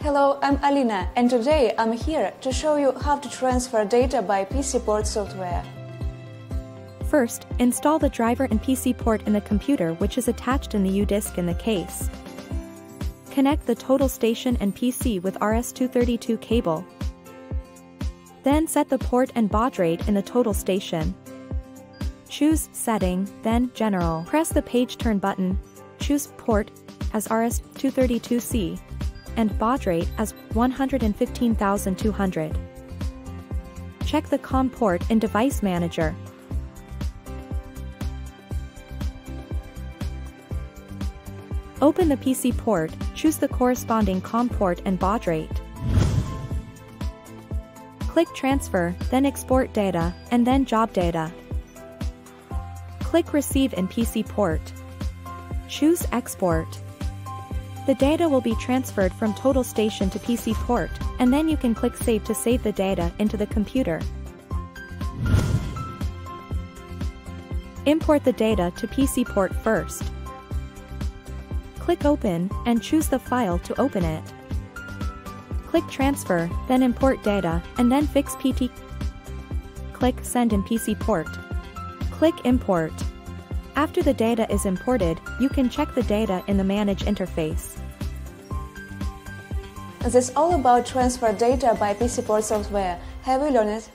Hello, I'm Alina, and today I'm here to show you how to transfer data by PC port software. First, install the driver and PC port in the computer which is attached in the U-disk in the case. Connect the total station and PC with RS-232 cable. Then set the port and baud rate in the total station. Choose Setting, then General. Press the page turn button, choose Port as RS-232C, and baud rate as 115,200. Check the COM port in Device Manager. Open the PC port, choose the corresponding COM port and baud rate. Click Transfer, then Export Data, and then Job Data. Click Receive in PC port. Choose Export. The data will be transferred from total station to PC port, and then you can click Save to save the data into the computer. Import the data to PC port first. Click Open, and choose the file to open it. Click Transfer, then Import Data, and then Fix PT. Click Send in PC port. Click Import. After the data is imported, you can check the data in the Manage interface. That's all about transfer data by PC port software. Have you learned it?